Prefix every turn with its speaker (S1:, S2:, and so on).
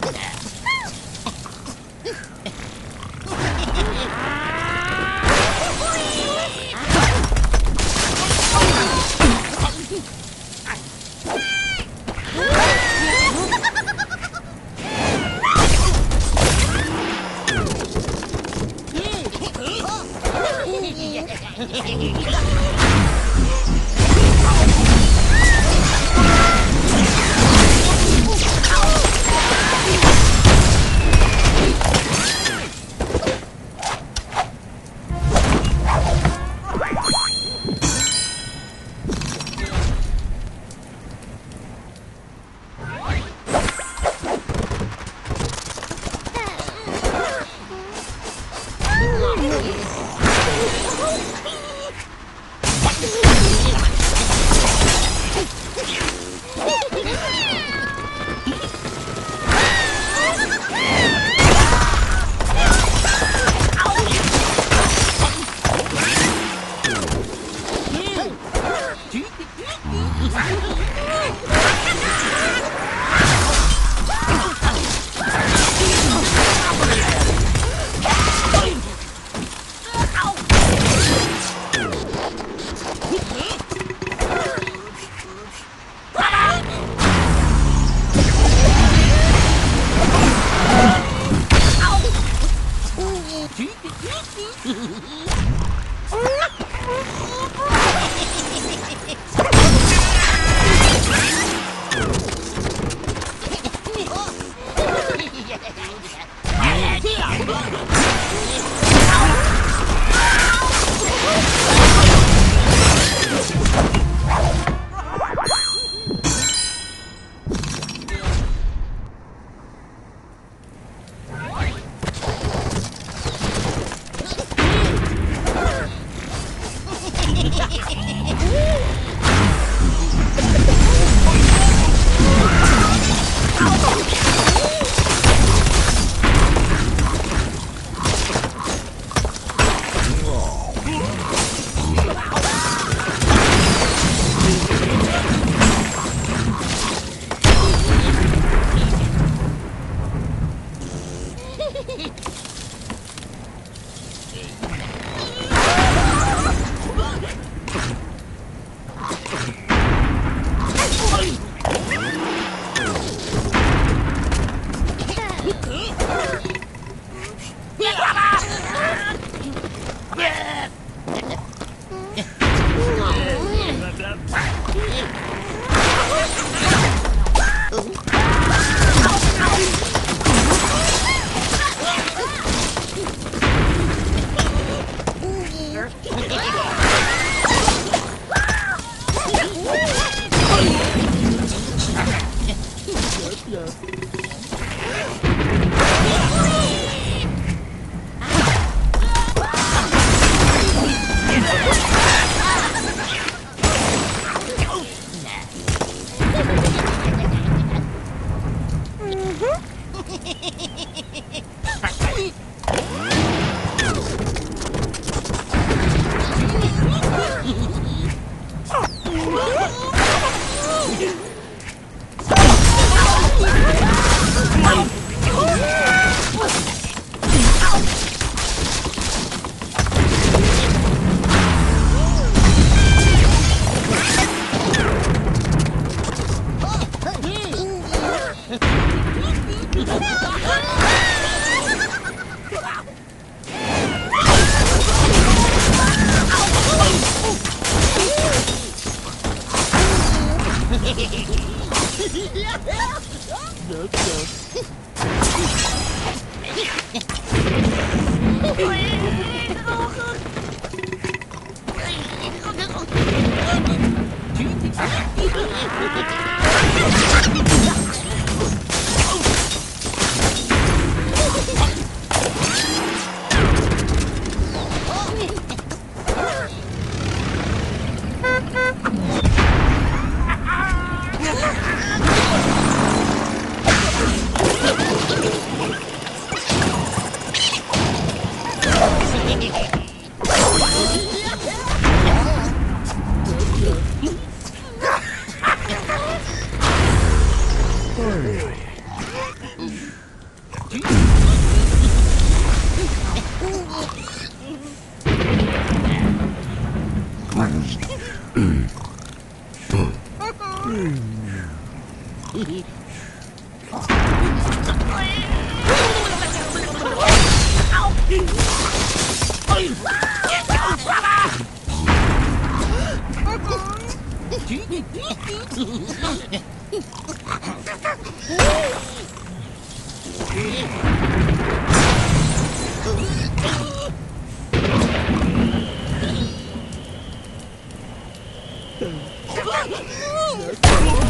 S1: Oh, yeah. Hehehehe Yeah! Do you think Oh! Oh,